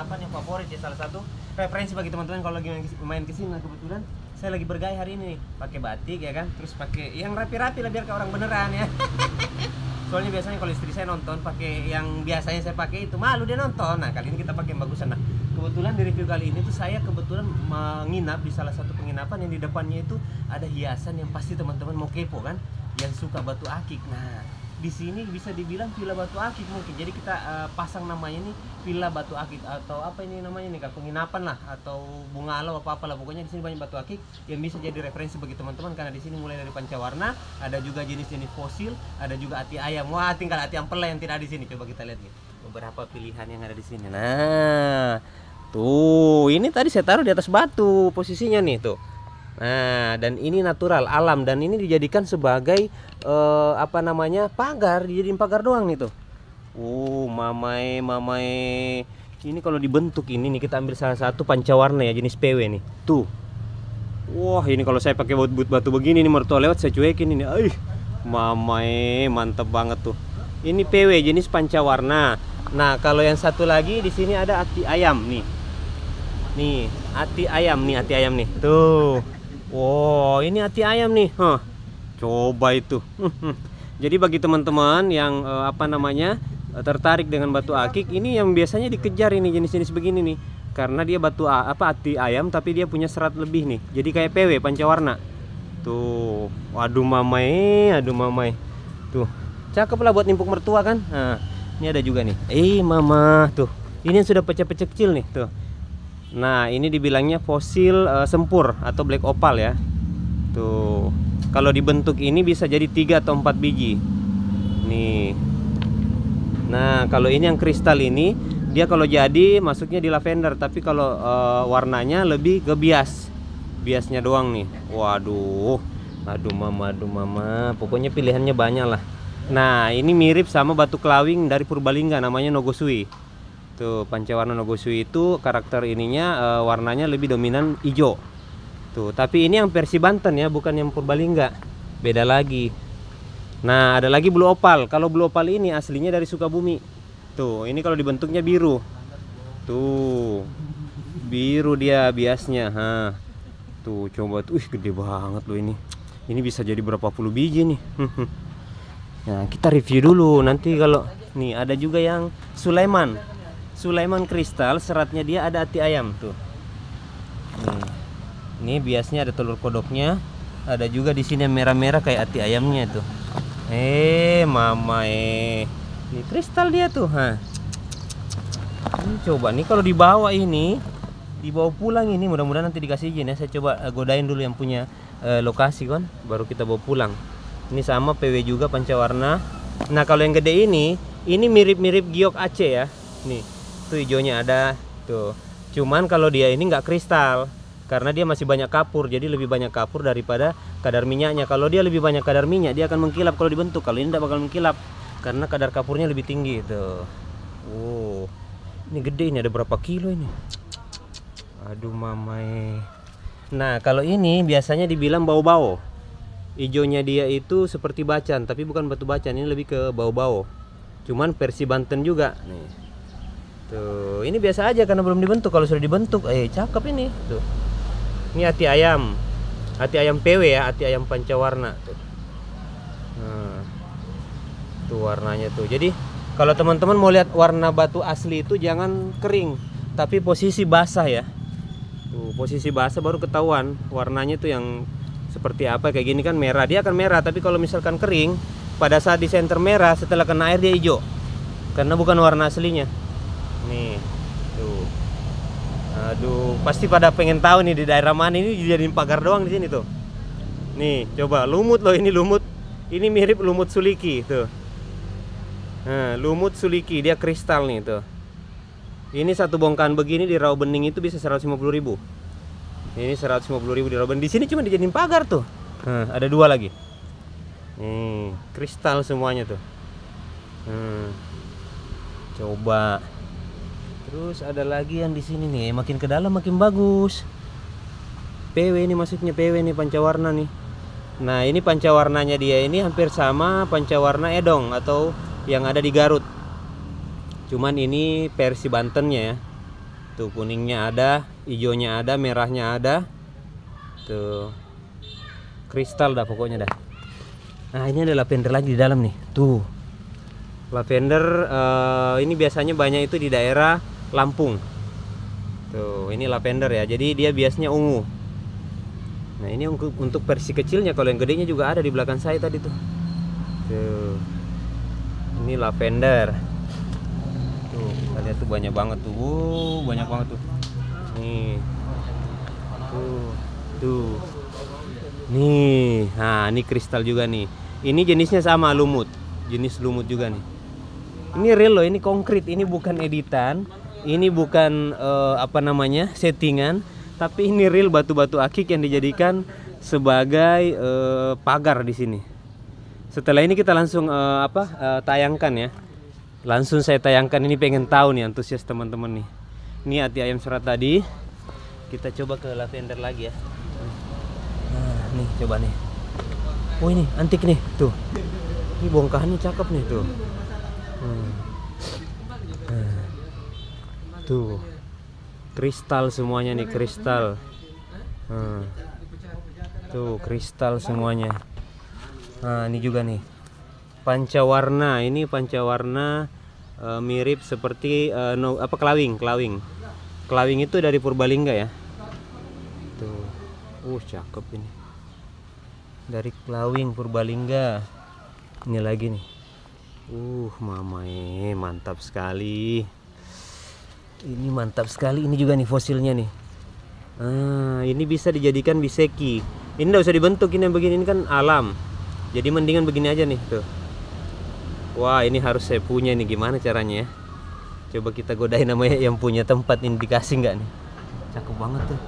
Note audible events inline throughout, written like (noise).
penginapan yang favorit ya? Salah satu referensi bagi teman-teman kalau lagi main ke sini nah kebetulan. Saya lagi bergaya hari ini pakai batik ya kan terus pakai yang rapi-rapi lah biar kayak orang beneran ya. (laughs) Soalnya biasanya kalau istri saya nonton pakai yang biasanya saya pakai itu malu dia nonton. Nah kali ini kita pakai yang bagusan. Nah kebetulan di review kali ini tuh saya kebetulan menginap di salah satu penginapan yang di depannya itu ada hiasan yang pasti teman-teman mau kepo kan yang suka batu akik. Nah di sini bisa dibilang villa batu akik mungkin. Jadi kita eh, pasang namanya nih villa batu akik atau apa ini namanya nih kak? Penginapan lah atau bungalow apa apalah. Pokoknya di sini banyak batu akik yang bisa jadi referensi bagi teman-teman karena di sini mulai dari pancawarna ada juga jenis-jenis fosil ada juga ati ayam. Wah tinggal ati ampela yang tidak ada di sini. Coba kita lihat nih beberapa pilihan yang ada di sini. Nah tuh ini tadi saya taruh di atas batu posisinya nih tuh Nah, dan ini natural, alam dan ini dijadikan sebagai eh, apa namanya? pagar, dijadiin pagar doang nih tuh. Uh, mamai, mamai. Ini kalau dibentuk ini nih kita ambil salah satu pancawarna ya jenis PW nih. Tuh. Wah, ini kalau saya pakai boot batu begini nih mertua lewat saya cuekin ini. Aih, mamai, mantep banget tuh. Ini PW jenis pancawarna. Nah, kalau yang satu lagi di sini ada ati ayam nih. Nih, ati ayam nih, ati ayam nih. Tuh. Wow, ini hati ayam nih. Huh. Coba itu. (laughs) Jadi bagi teman-teman yang eh, apa namanya eh, tertarik dengan batu akik, ini yang biasanya dikejar ini jenis-jenis begini nih. Karena dia batu apa hati ayam tapi dia punya serat lebih nih. Jadi kayak PW pancawarna. Tuh, waduh mamai, aduh mamai. Tuh, cakep lah buat nimpuk mertua kan. Nah, ini ada juga nih. Eh, mama, tuh. Ini yang sudah pecah-pecah kecil nih, tuh. Nah, ini dibilangnya fosil eh, sempur atau black opal ya. Tuh. Kalau dibentuk ini bisa jadi 3 atau 4 biji. Nih. Nah, kalau ini yang kristal ini dia kalau jadi masuknya di lavender, tapi kalau eh, warnanya lebih ke bias. Biasnya doang nih. Waduh. Aduh mama, aduh mama. Pokoknya pilihannya banyak lah. Nah, ini mirip sama batu kelawing dari Purbalingga namanya Nogosui. Tuh, pancawarna Nogosui itu karakter ininya eh, warnanya lebih dominan hijau. Tuh, tapi ini yang versi Banten ya, bukan yang Purbalingga. Beda lagi. Nah, ada lagi blue opal. Kalau blue opal ini aslinya dari Sukabumi. Tuh, ini kalau dibentuknya biru. Tuh. Biru dia biasnya, ha. Tuh, coba tuh, Wih, gede banget loh ini. Ini bisa jadi berapa puluh biji nih. (laughs) Nah, kita review dulu nanti kalau nih ada juga yang Sulaiman. Sulaiman kristal seratnya dia ada hati ayam tuh. Nih. Ini biasanya ada telur kodoknya. Ada juga di sini merah-merah kayak hati ayamnya tuh. Eh, mama eh. Ini kristal dia tuh, ha. Ini coba nih kalau dibawa ini dibawa pulang ini mudah-mudahan nanti dikasih izin ya saya coba eh, godain dulu yang punya eh, lokasi kan baru kita bawa pulang ini sama PW juga pancawarna nah kalau yang gede ini ini mirip-mirip giok Aceh ya nih tuh hijaunya ada tuh cuman kalau dia ini nggak kristal karena dia masih banyak kapur jadi lebih banyak kapur daripada kadar minyaknya kalau dia lebih banyak kadar minyak dia akan mengkilap kalau dibentuk kalau ini tidak bakal mengkilap karena kadar kapurnya lebih tinggi tuh wow ini gede ini ada berapa kilo ini Aduh mamai. Nah kalau ini biasanya dibilang bau-bau. Ijonya dia itu seperti bacan, tapi bukan batu bacan. Ini lebih ke bau-bau. Cuman versi Banten juga. Nih. Tuh, ini biasa aja karena belum dibentuk. Kalau sudah dibentuk, eh cakep ini. Tuh. Ini hati ayam. Hati ayam PW ya, hati ayam pancawarna. Tuh. Nah. Tuh warnanya tuh. Jadi kalau teman-teman mau lihat warna batu asli itu jangan kering, tapi posisi basah ya. Tuh, posisi basah baru ketahuan warnanya tuh yang seperti apa kayak gini kan merah. Dia akan merah, tapi kalau misalkan kering, pada saat di center merah setelah kena air dia hijau. Karena bukan warna aslinya. Nih. Tuh. Aduh, pasti pada pengen tahu nih di daerah mana ini dijadiin pagar doang di sini tuh. Nih, coba lumut loh ini lumut. Ini mirip lumut suliki tuh. Nah, lumut suliki dia kristal nih tuh. Ini satu bongkahan begini di rawa bening itu bisa 150.000 ribu. Ini 150.000 ribu di rawa bening. Di sini cuma dijadiin pagar tuh. Nah, ada dua lagi. Nih, kristal semuanya tuh. Hmm. Coba. Terus ada lagi yang di sini nih, makin ke dalam makin bagus. PW ini masuknya PW nih pancawarna nih. Nah, ini pancawarnanya dia ini hampir sama pancawarna Edong atau yang ada di Garut. Cuman ini versi Bantennya ya. Tuh kuningnya ada, hijaunya ada, merahnya ada. Tuh. Kristal dah pokoknya dah. Nah, ini ada lavender lagi di dalam nih. Tuh. Lavender eh, ini biasanya banyak itu di daerah Lampung. Tuh, ini lavender ya. Jadi dia biasanya ungu. Nah ini untuk, untuk versi kecilnya kalau yang gedenya juga ada di belakang saya tadi tuh. Tuh. Ini lavender. Tuh, kita lihat tuh banyak banget tuh. Wuh, banyak banget tuh. Nih. Tuh. Tuh. Nih, nah ini kristal juga nih. Ini jenisnya sama lumut. Jenis lumut juga nih. Ini real loh, ini konkret, ini bukan editan. Ini bukan eh, apa namanya? settingan tapi ini real batu-batu akik yang dijadikan sebagai eh, pagar di sini. Setelah ini kita langsung eh, apa eh, tayangkan ya. Langsung saya tayangkan ini pengen tahu nih antusias teman-teman nih. Ini hati ayam serat tadi. Kita coba ke lavender lagi ya. Nah, nih coba nih. Oh ini antik nih, tuh. Ini bongkahannya cakep nih tuh. Hmm. Tuh. Kristal semuanya nih kristal. Hmm. tuh kristal semuanya. Nah ini juga nih. Pancawarna ini pancawarna e, mirip seperti e, no, apa kelawing kelawing. Kelawing itu dari Purbalingga ya? Tuh. Uh cakep ini. Dari kelawing Purbalingga. Ini lagi nih. Uh mamae mantap sekali ini mantap sekali. Ini juga nih fosilnya nih. Ah, ini bisa dijadikan biseki. Ini tidak usah dibentuk ini yang begini. Ini kan alam. Jadi mendingan begini aja nih tuh. Wah ini harus saya punya nih. Gimana caranya ya? Coba kita godain namanya yang punya tempat indikasi nggak nih? Cakep banget tuh.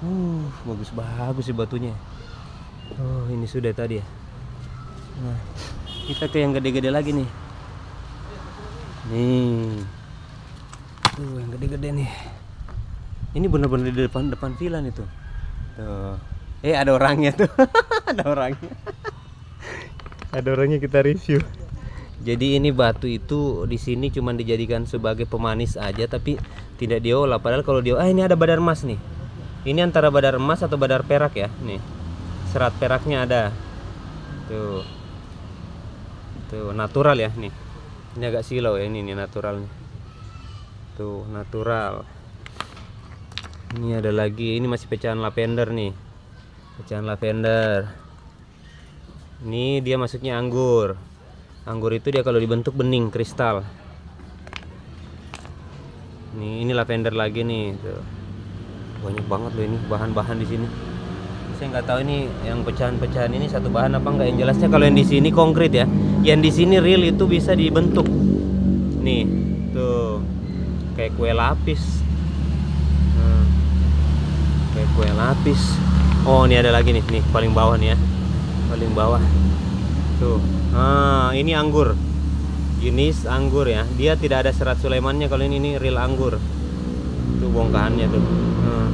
Uh bagus bagus sih batunya. Oh ini sudah tadi ya. Nah kita ke yang gede-gede lagi nih. Nih Tuh yang gede-gede nih. Ini bener-bener di depan depan villa nih tuh. Tuh. Eh ada orangnya tuh. (laughs) ada orangnya. ada orangnya kita review. Jadi ini batu itu di sini cuma dijadikan sebagai pemanis aja tapi tidak diolah. Padahal kalau diolah, ah ini ada badar emas nih. Ini antara badar emas atau badar perak ya, nih. Serat peraknya ada. Tuh. Tuh natural ya nih. Ini agak silau ya ini nih naturalnya tuh natural. Ini ada lagi ini masih pecahan lavender nih. Pecahan lavender. Ini dia masuknya anggur. Anggur itu dia kalau dibentuk bening kristal. Nih ini lavender lagi nih tuh. banyak banget loh ini bahan-bahan di sini. Saya nggak tahu ini yang pecahan-pecahan ini satu bahan apa enggak yang jelasnya kalau yang di sini konkret ya. Yang di sini real itu bisa dibentuk. Nih kayak kue lapis. Hmm. kayak kue lapis. Oh ini ada lagi nih nih paling bawah nih ya. Paling bawah. Tuh. Ah ini anggur. Jenis anggur ya. Dia tidak ada serat Sulaimannya kalau ini, ini real anggur. Tuh bongkahannya tuh. Hmm.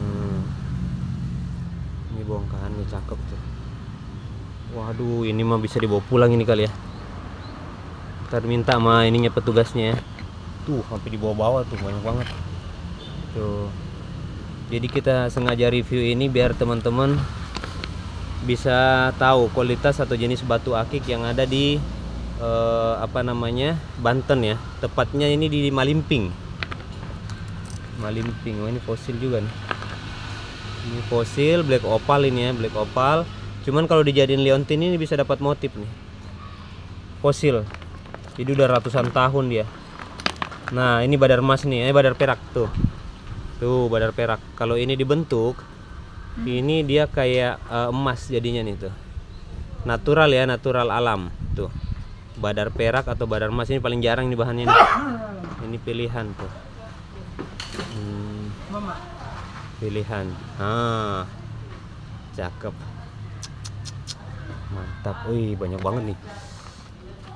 Hmm. ini bongkahannya cakep tuh. Waduh ini mah bisa dibawa pulang ini kali ya. Ntar minta sama ininya petugasnya ya tuh sampai di bawah-bawah tuh banyak banget. Tuh. Jadi kita sengaja review ini biar teman-teman bisa tahu kualitas atau jenis batu akik yang ada di eh, apa namanya Banten ya. Tepatnya ini di Malimping. Malimping. Oh, ini fosil juga nih. Ini fosil black opal ini ya black opal. Cuman kalau dijadiin liontin ini bisa dapat motif nih. Fosil. Jadi udah ratusan tahun dia Nah, ini badar emas nih, ini badar perak tuh. Tuh, badar perak. Kalau ini dibentuk, hmm. ini dia kayak uh, emas jadinya nih tuh. Natural ya, natural alam. Tuh. Badar perak atau badar emas ini paling jarang nih bahannya nih. Ini pilihan tuh. Hmm. Pilihan. Ah. Cakep. Mantap. Wih, banyak banget nih.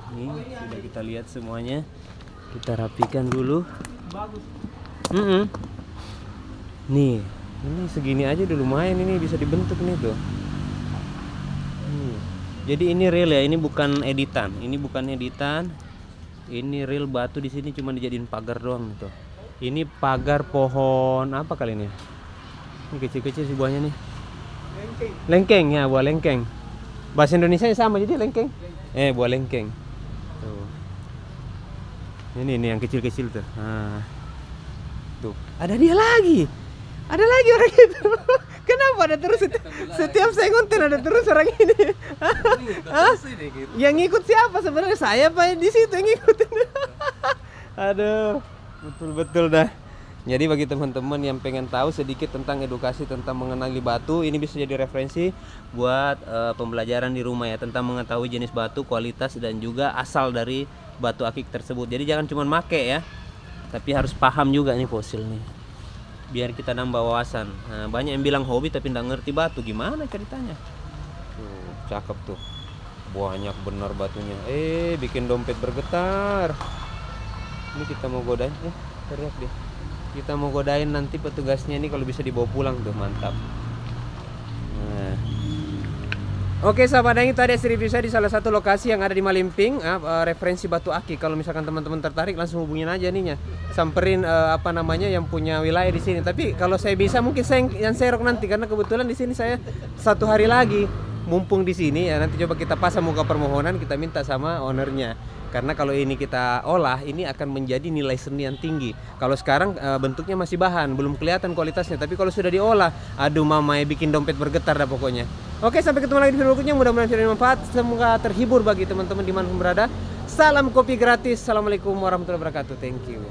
Ini sudah kita lihat semuanya kita rapikan dulu. Mm -mm. nih ini segini aja udah lumayan ini bisa dibentuk nih tuh. Hmm. jadi ini real ya ini bukan editan. Ini bukan editan. Ini real batu di sini cuma dijadiin pagar doang tuh. Ini pagar pohon apa kali ini? Ini kecil-kecil sih buahnya nih. Lengkeng. Ya buah lengkeng. Bahasa Indonesia sama jadi lengkeng. Eh buah lengkeng ini nih yang kecil-kecil tuh. Nah. tuh. Ada dia lagi. Ada lagi orang itu. (laughs) Kenapa ada terus seti- setiap saya ngonten ada terus orang ini? (laughs) Hah? yang ngikut siapa? Sebenarnya saya pak di situ yang ngikutin? (laughs) Aduh. Betul betul dah. Jadi bagi teman-teman yang pengen tahu sedikit tentang edukasi tentang mengenali batu ini bisa jadi referensi buat eh, pembelajaran di rumah ya tentang mengetahui jenis batu kualitas dan juga asal dari batu akik tersebut. Jadi jangan cuma make ya tapi harus paham juga nih fosil nih. Biar kita nambah wawasan. Nah, banyak yang bilang hobi tapi nggak ngerti batu. Gimana ceritanya? Tuh cakep tuh. Banyak benar batunya. Eh bikin dompet bergetar. Ini kita mau godain. Eh teriak deh kita mau godain nanti petugasnya ini kalau bisa dibawa pulang tuh mantap. Oke sahabat Dangi tadi hasil review saya di salah satu lokasi yang ada di Malimping. Eh, referensi batu aki. Kalau misalkan teman-teman tertarik langsung hubungin aja nih samperin eh, apa namanya yang punya wilayah di sini. Tapi kalau saya bisa mungkin saya yang- yang serok nanti. Karena kebetulan di sini saya satu hari lagi mumpung di sini ya. Nanti coba kita pasang muka permohonan kita minta sama ownernya. Karena kalau ini kita olah ini akan menjadi nilai seni yang tinggi. Kalau sekarang eh, bentuknya masih bahan belum kelihatan kualitasnya. Tapi kalau sudah diolah aduh mama ya bikin dompet bergetar dah pokoknya oke sampai ketemu lagi di video berikutnya. Mudah-mudahan video ini bermanfaat. Semoga terhibur bagi teman-teman di mana pun berada. Salam kopi gratis. Assalamualaikum warahmatullahi wabarakatuh. Thank you